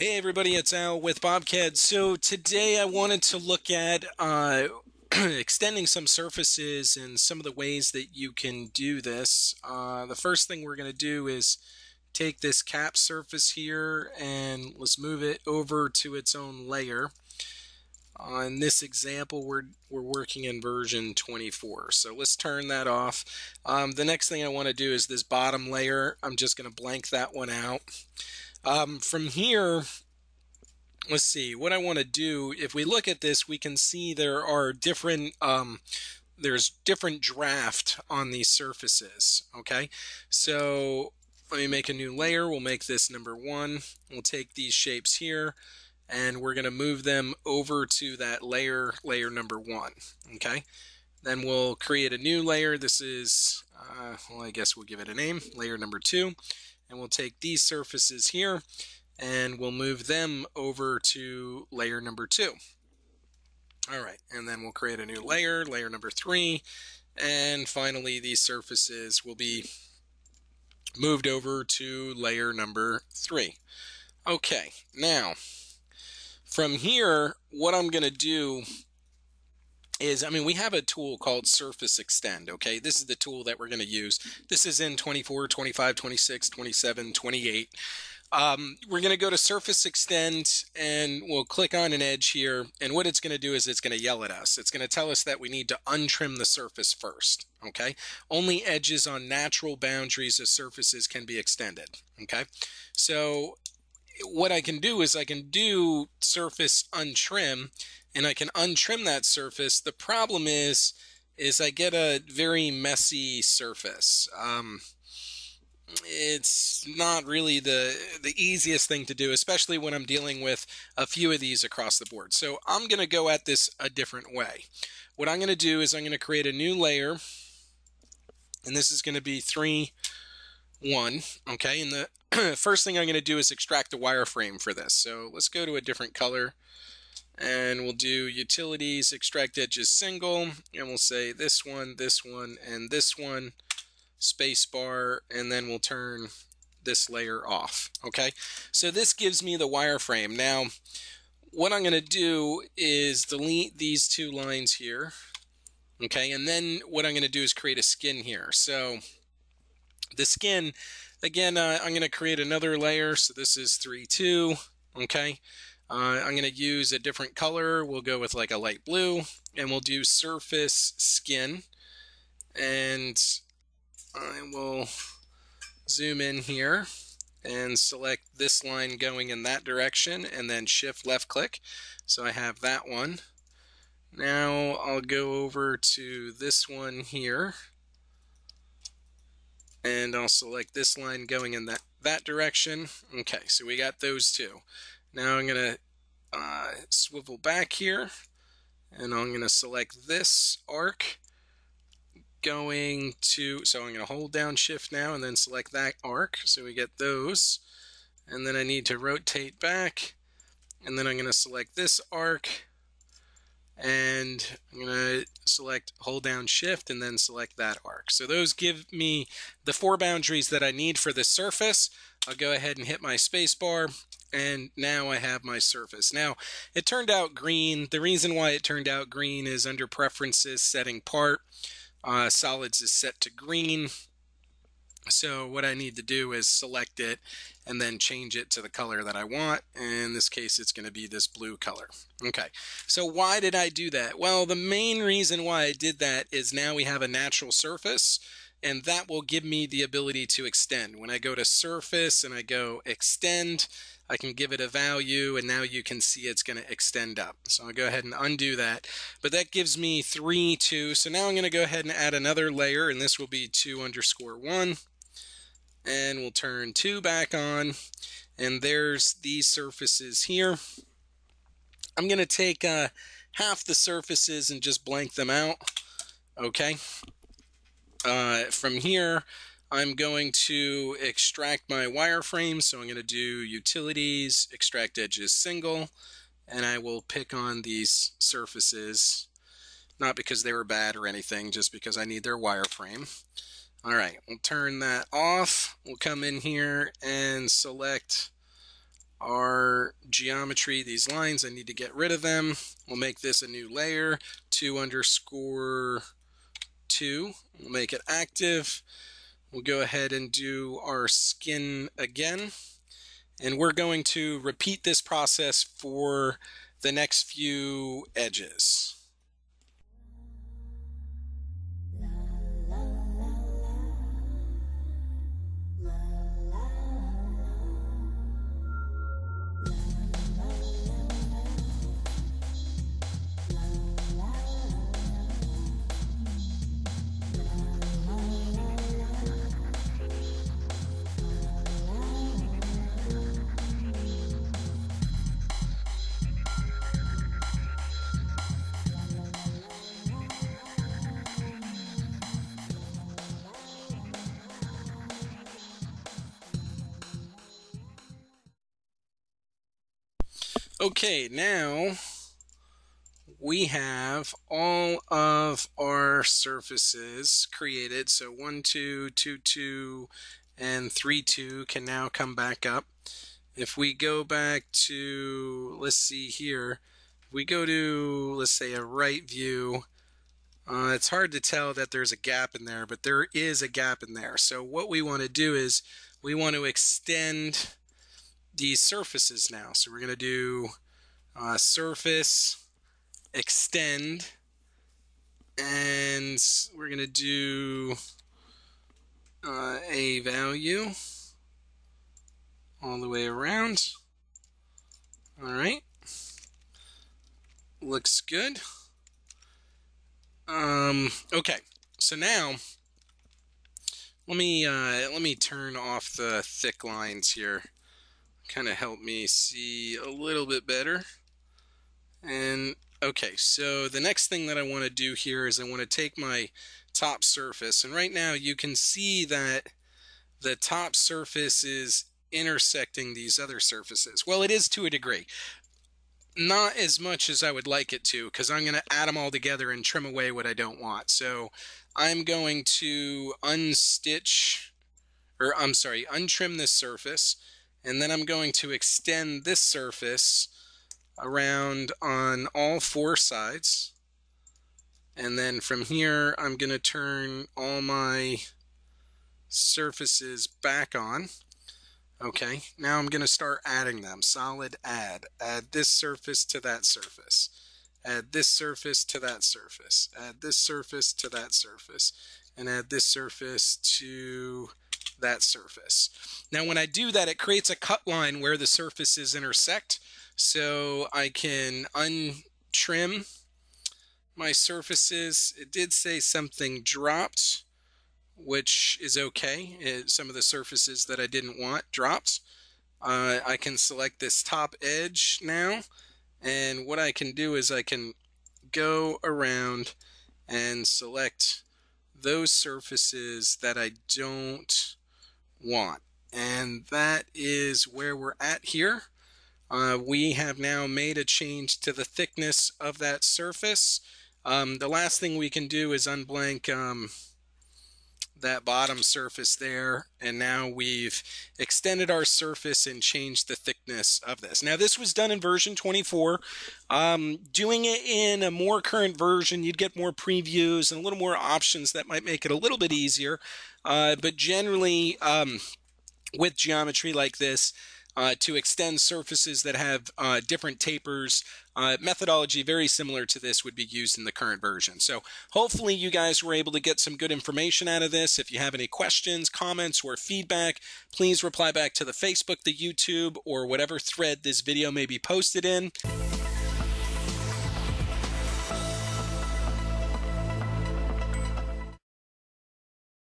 Hey everybody, it's Al with BobCAD. So today I wanted to look at uh, extending some surfaces and some of the ways that you can do this. Uh, the first thing we're going to do is take this cap surface here and let's move it over to its own layer. On this example, we're, we're working in version 24. So let's turn that off. Um, the next thing I want to do is this bottom layer. I'm just going to blank that one out. Um, from here, let's see, what I want to do, if we look at this, we can see there are different, um, there's different draft on these surfaces, okay? So let me make a new layer. We'll make this number one. We'll take these shapes here and we're going to move them over to that layer, layer number one, okay? Then we'll create a new layer. This is, uh, well, I guess we'll give it a name, layer number two and we'll take these surfaces here and we'll move them over to layer number two. All right, and then we'll create a new layer, layer number three, and finally these surfaces will be moved over to layer number three. Okay, now from here, what I'm going to do is, I mean, we have a tool called Surface Extend, okay? This is the tool that we're going to use. This is in 24, 25, 26, 27, 28. Um, we're going to go to Surface Extend and we'll click on an edge here. And what it's going to do is it's going to yell at us. It's going to tell us that we need to untrim the surface first, okay? Only edges on natural boundaries of surfaces can be extended, okay? So what I can do is I can do surface untrim and I can untrim that surface. The problem is, is I get a very messy surface. Um, it's not really the the easiest thing to do, especially when I'm dealing with a few of these across the board. So I'm going to go at this a different way. What I'm going to do is I'm going to create a new layer, and this is going to be 3, 1, okay? And the first thing I'm going to do is extract a wireframe for this. So let's go to a different color and we'll do utilities, extract edges single, and we'll say this one, this one, and this one, spacebar, and then we'll turn this layer off. Okay, so this gives me the wireframe. Now, what I'm going to do is delete these two lines here. Okay, and then what I'm going to do is create a skin here. So the skin, again, uh, I'm going to create another layer. So this is 3, 2. Okay, uh, I'm going to use a different color. We'll go with like a light blue and we'll do surface skin. And I will zoom in here and select this line going in that direction and then shift left click. So I have that one. Now I'll go over to this one here and I'll select this line going in that, that direction. Okay, so we got those two. Now I'm going to uh, swivel back here and I'm going to select this arc going to, so I'm going to hold down shift now and then select that arc so we get those and then I need to rotate back and then I'm going to select this arc and I'm going to select hold down shift and then select that arc. So those give me the four boundaries that I need for the surface. I'll go ahead and hit my spacebar and now I have my surface. Now, it turned out green. The reason why it turned out green is under preferences, setting part. Uh, solids is set to green. So what I need to do is select it and then change it to the color that I want. In this case, it's going to be this blue color. Okay, so why did I do that? Well, the main reason why I did that is now we have a natural surface and that will give me the ability to extend. When I go to surface and I go extend, I can give it a value and now you can see it's going to extend up. So I'll go ahead and undo that. But that gives me 3, 2. So now I'm going to go ahead and add another layer and this will be 2 underscore 1. And we'll turn 2 back on. And there's these surfaces here. I'm going to take uh, half the surfaces and just blank them out. Okay. Uh, from here, I'm going to extract my wireframe. So I'm going to do utilities, extract edges single, and I will pick on these surfaces, not because they were bad or anything, just because I need their wireframe. All right, we'll turn that off. We'll come in here and select our geometry, these lines, I need to get rid of them. We'll make this a new layer, 2 underscore 2. We'll make it active. We'll go ahead and do our skin again. And we're going to repeat this process for the next few edges. Okay, now we have all of our surfaces created. So 1, 2, 2, 2, and 3, 2 can now come back up. If we go back to, let's see here, we go to, let's say, a right view, uh, it's hard to tell that there's a gap in there, but there is a gap in there. So what we want to do is we want to extend these surfaces now. So we're going to do uh, surface, extend, and we're going to do uh, a value all the way around. All right. Looks good. Um, okay, so now let me uh, let me turn off the thick lines here kind of help me see a little bit better. And okay, so the next thing that I want to do here is I want to take my top surface. And right now you can see that the top surface is intersecting these other surfaces. Well, it is to a degree. Not as much as I would like it to, because I'm going to add them all together and trim away what I don't want. So I'm going to unstitch, or I'm sorry, untrim this surface and then I'm going to extend this surface around on all four sides. And then from here, I'm going to turn all my surfaces back on. Okay, now I'm going to start adding them. Solid add. Add this surface to that surface. Add this surface to that surface. Add this surface to that surface. And add this surface to that surface. Now when I do that, it creates a cut line where the surfaces intersect. So I can untrim my surfaces. It did say something dropped, which is okay. It, some of the surfaces that I didn't want dropped. Uh, I can select this top edge now. And what I can do is I can go around and select those surfaces that I don't want. And that is where we're at here. Uh, we have now made a change to the thickness of that surface. Um, the last thing we can do is unblank um, that bottom surface there and now we've extended our surface and changed the thickness of this. Now this was done in version 24. Um, doing it in a more current version you'd get more previews and a little more options that might make it a little bit easier uh, but generally um, with geometry like this uh, to extend surfaces that have uh, different tapers. Uh, methodology very similar to this would be used in the current version. So hopefully you guys were able to get some good information out of this. If you have any questions, comments, or feedback, please reply back to the Facebook, the YouTube, or whatever thread this video may be posted in.